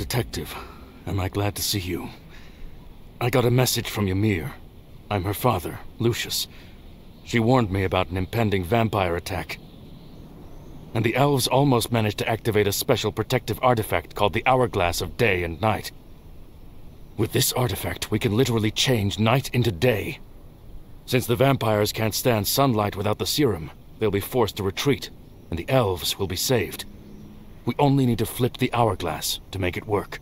Detective, am I glad to see you. I got a message from Ymir. I'm her father, Lucius. She warned me about an impending vampire attack. And the elves almost managed to activate a special protective artifact called the Hourglass of Day and Night. With this artifact, we can literally change night into day. Since the vampires can't stand sunlight without the serum, they'll be forced to retreat, and the elves will be saved. We only need to flip the hourglass to make it work.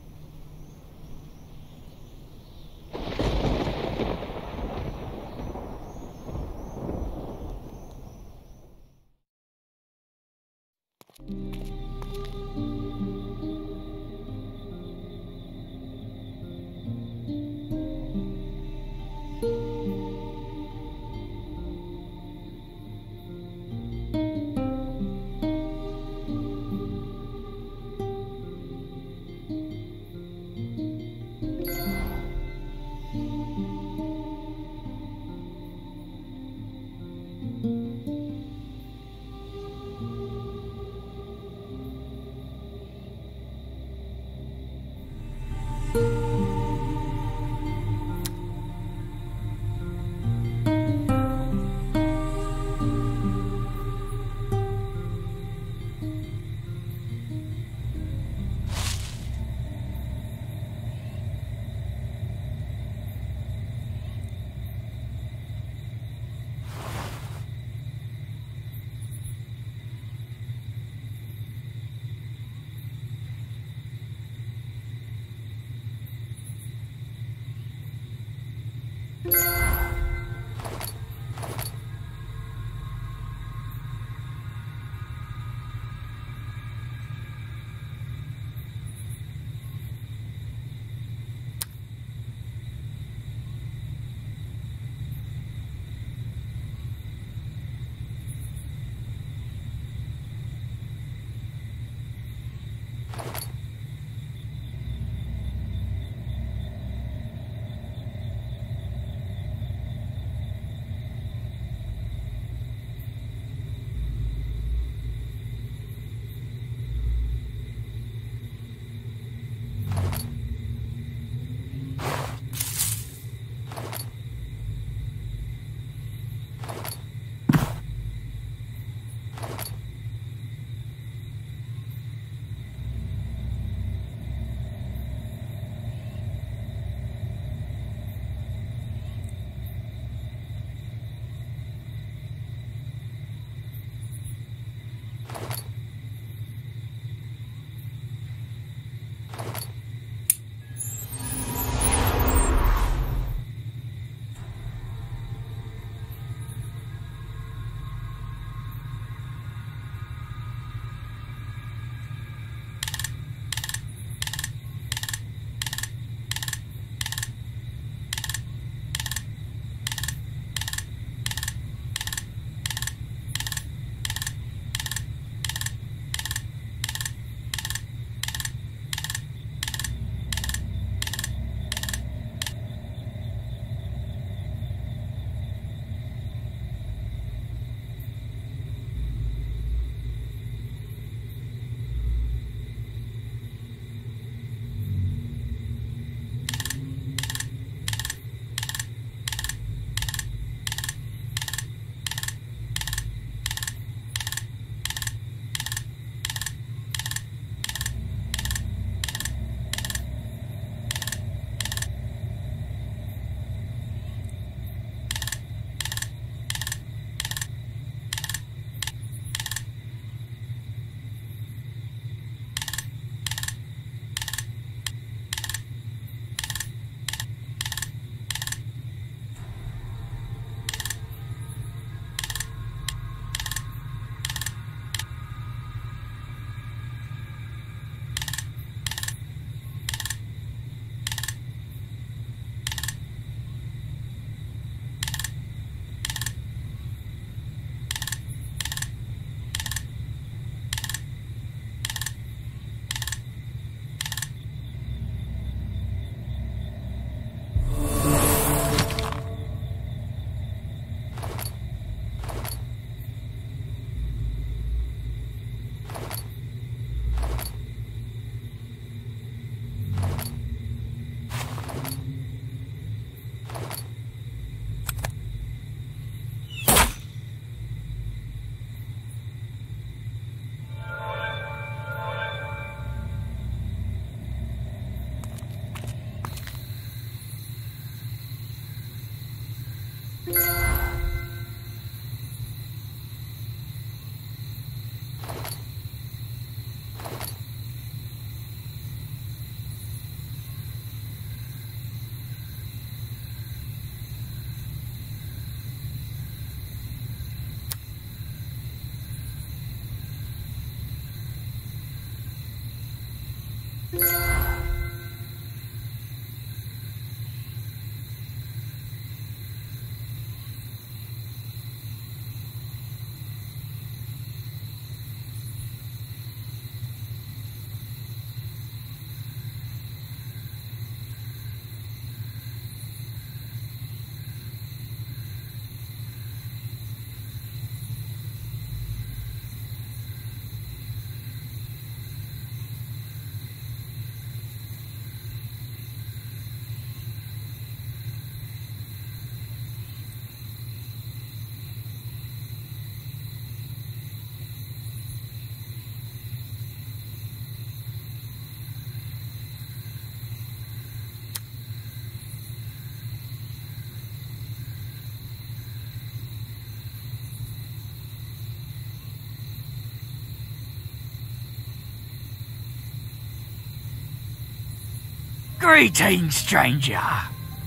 Greetings, stranger.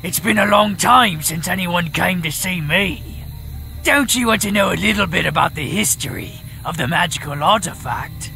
It's been a long time since anyone came to see me. Don't you want to know a little bit about the history of the magical artifact?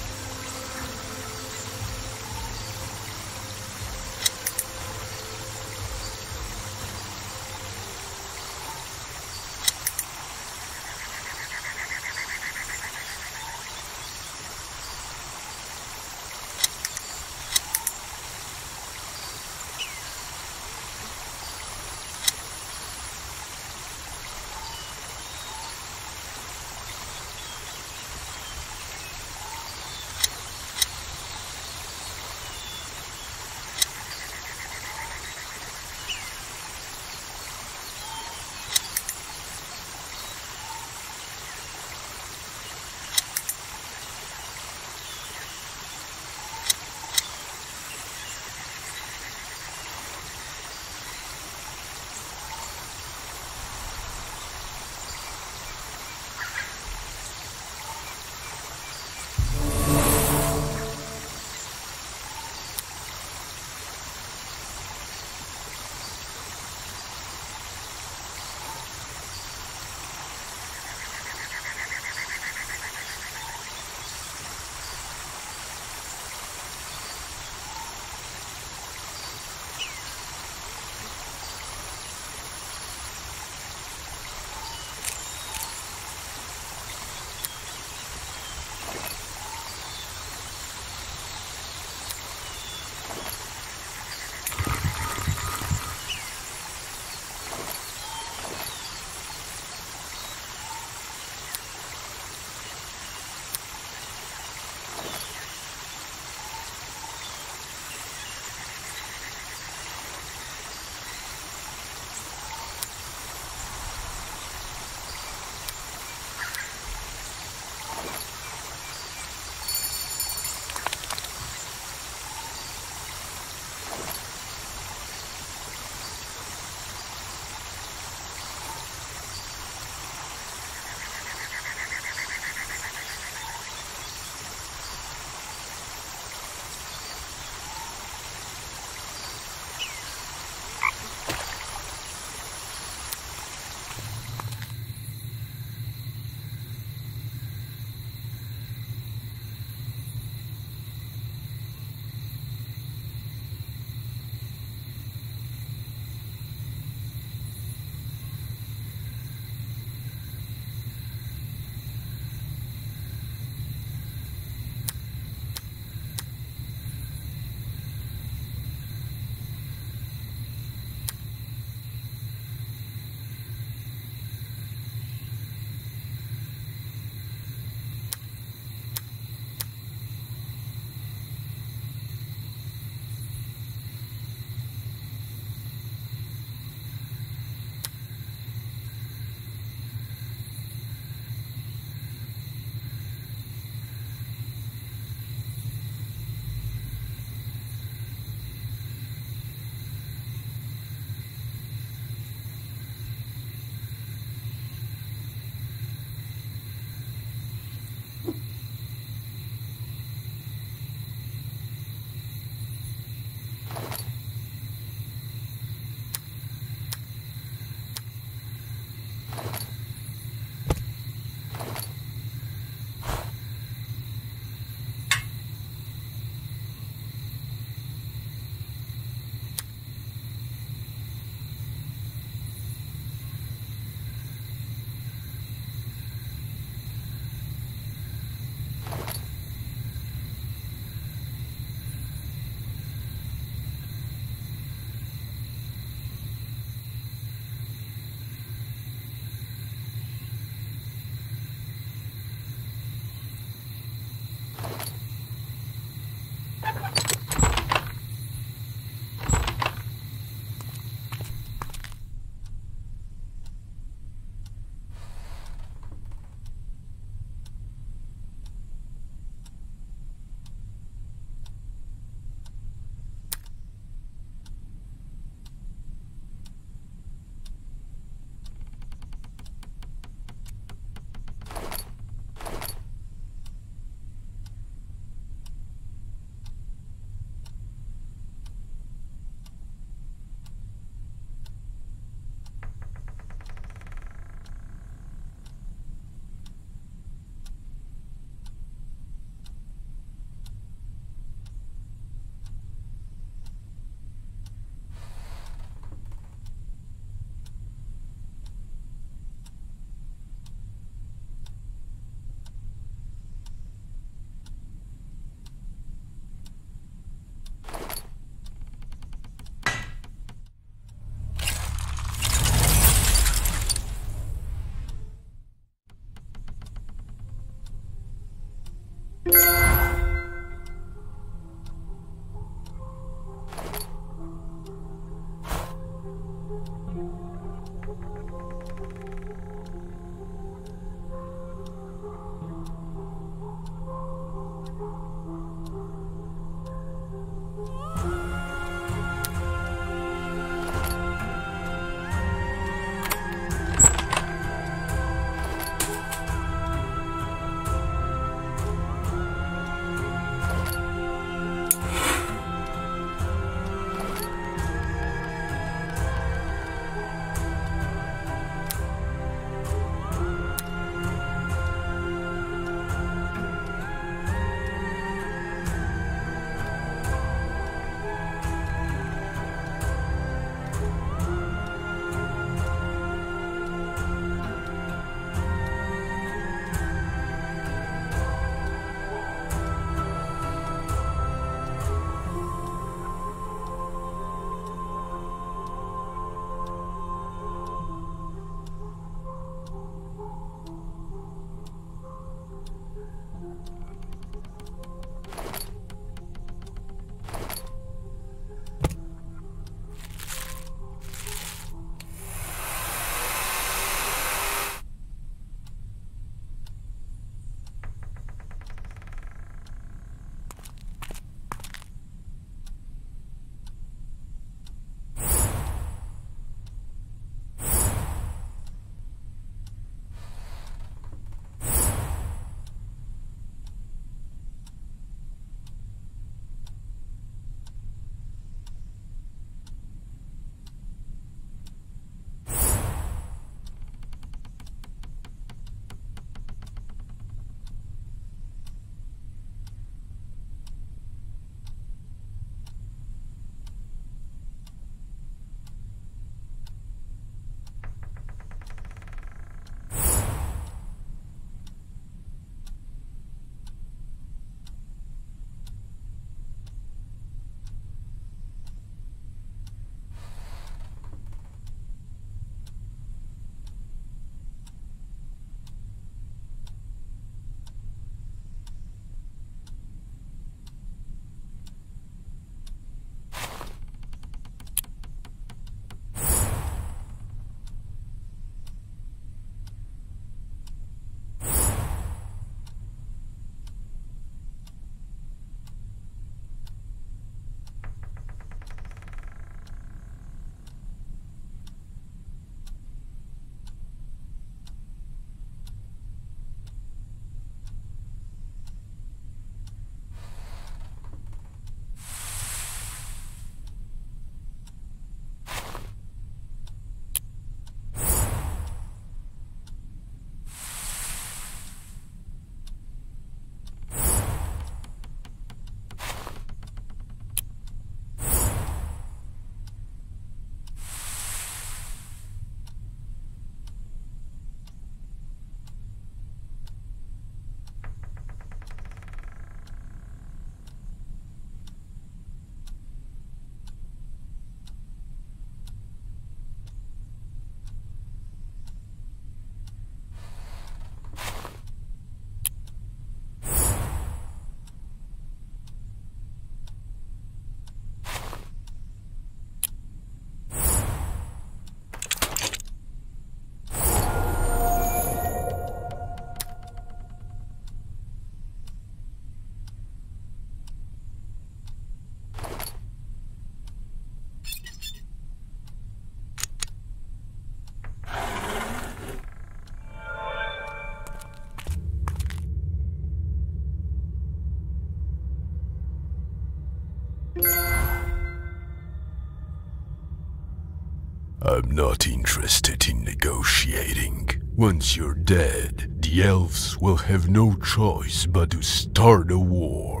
I'm not interested in negotiating. Once you're dead, the elves will have no choice but to start a war.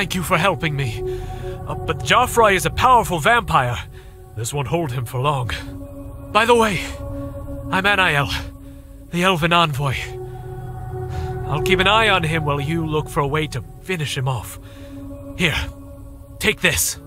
Thank you for helping me. Uh, but Joffrey is a powerful vampire. This won't hold him for long. By the way, I'm Anael, the elven envoy. I'll keep an eye on him while you look for a way to finish him off. Here, take this.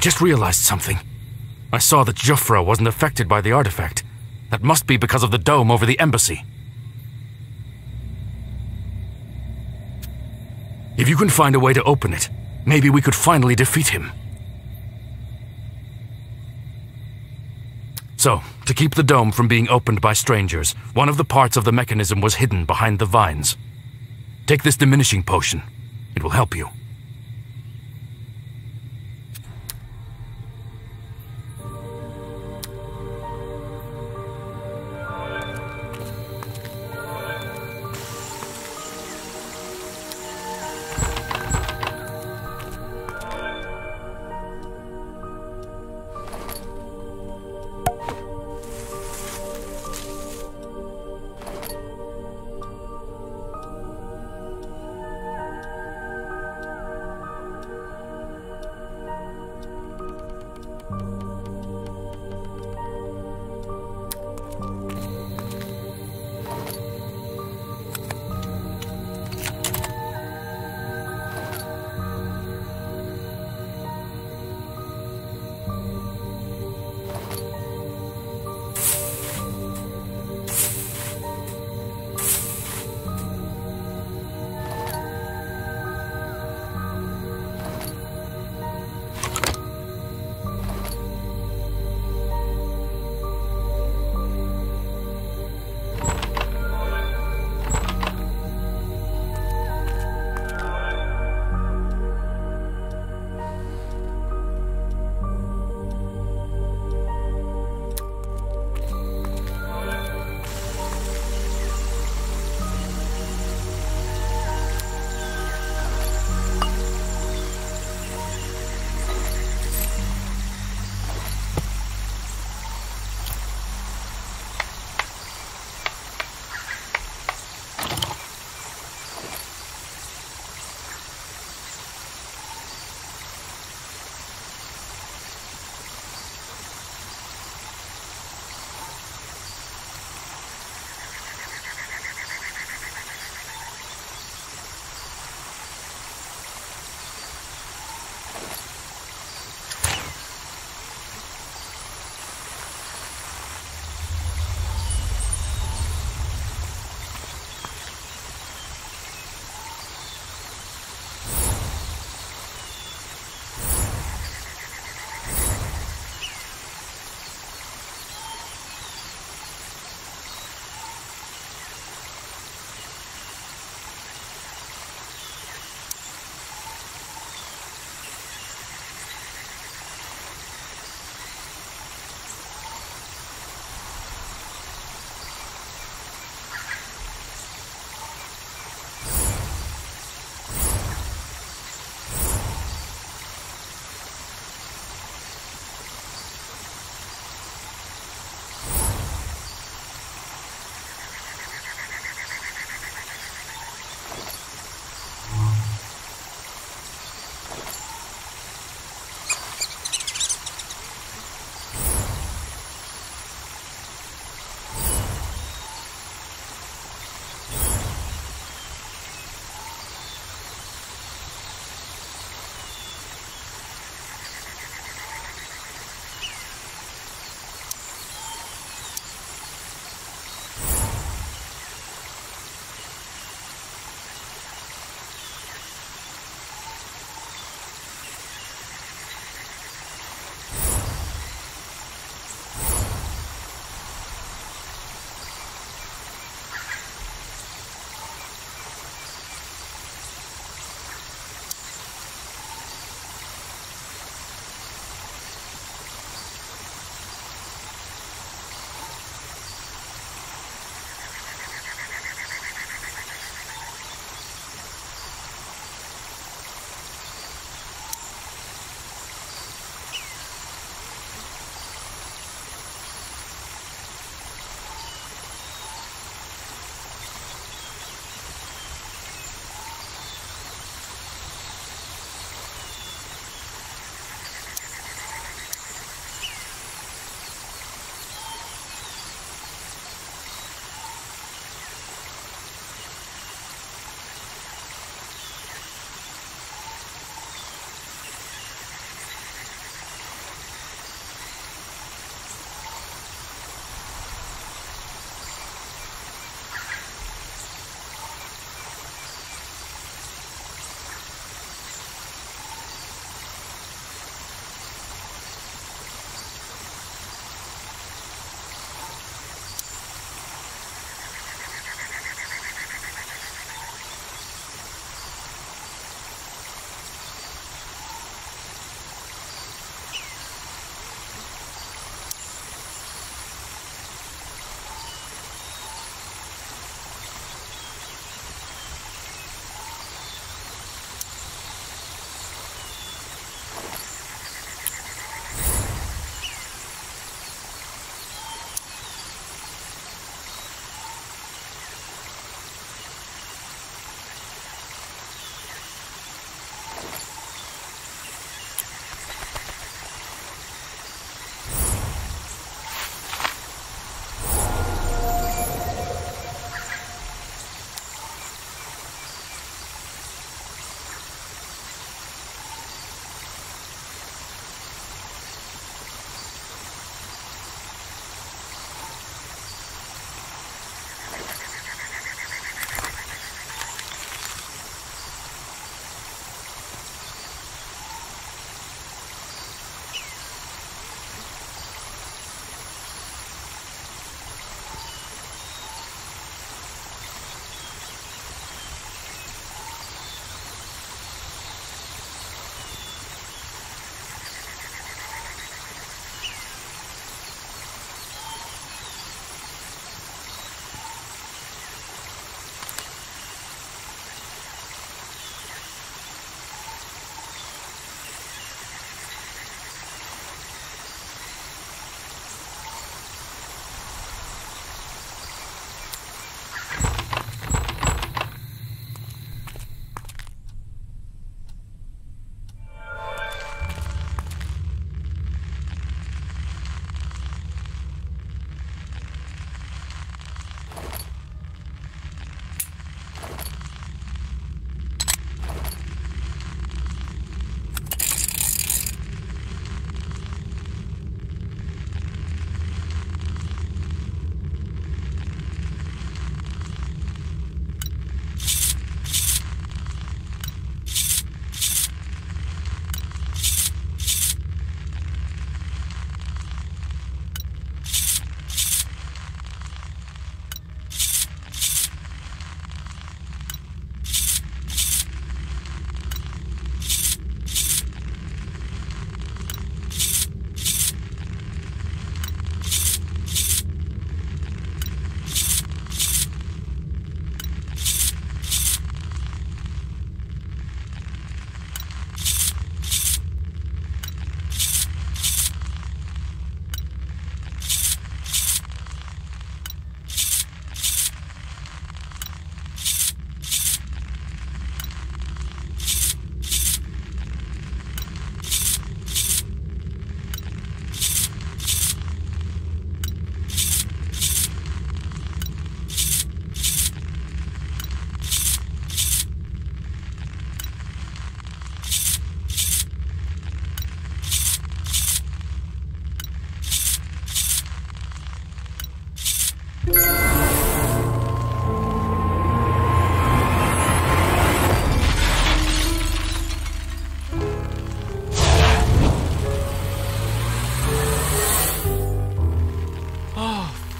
I just realized something. I saw that Jufra wasn't affected by the artifact. That must be because of the dome over the embassy. If you can find a way to open it, maybe we could finally defeat him. So, to keep the dome from being opened by strangers, one of the parts of the mechanism was hidden behind the vines. Take this diminishing potion. It will help you.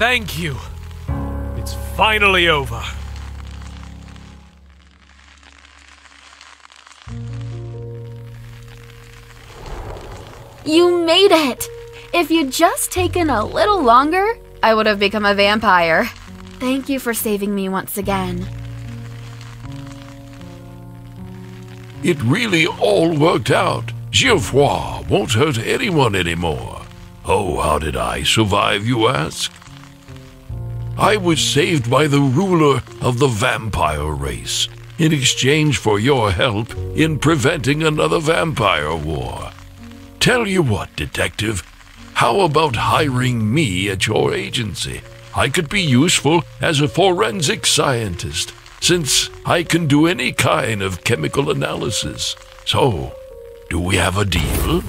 Thank you. It's finally over. You made it! If you'd just taken a little longer, I would have become a vampire. Thank you for saving me once again. It really all worked out. Geoffroy won't hurt anyone anymore. Oh, how did I survive, you ask? I was saved by the ruler of the vampire race in exchange for your help in preventing another vampire war. Tell you what, detective, how about hiring me at your agency? I could be useful as a forensic scientist, since I can do any kind of chemical analysis. So, do we have a deal?